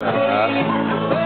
Uh -huh.